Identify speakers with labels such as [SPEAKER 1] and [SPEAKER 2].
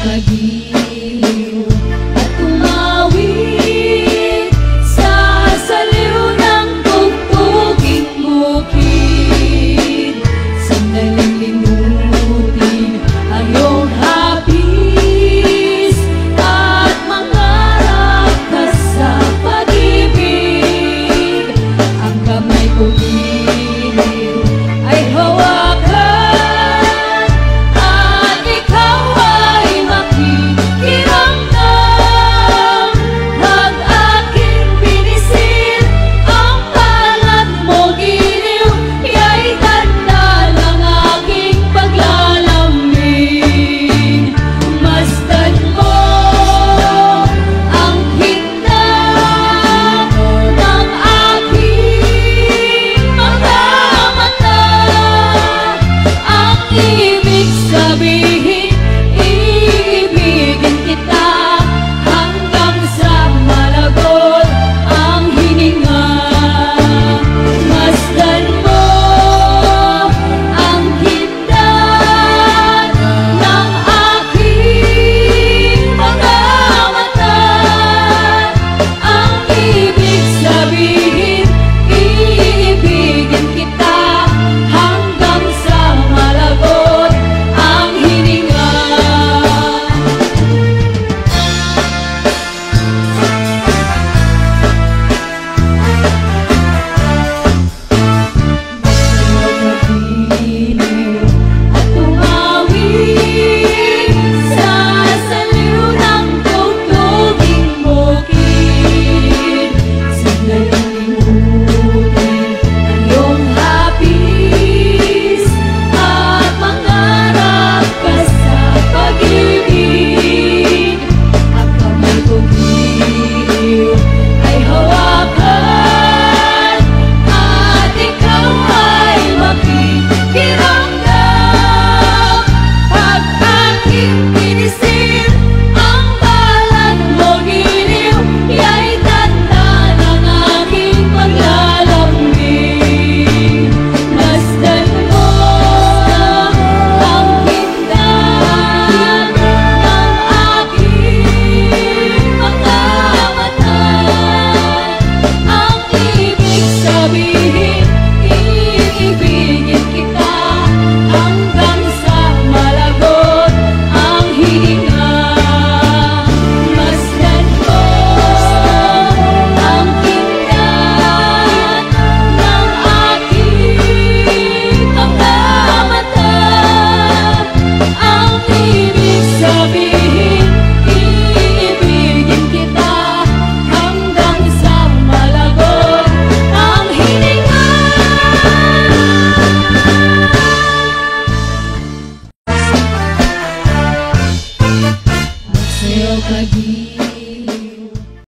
[SPEAKER 1] kadi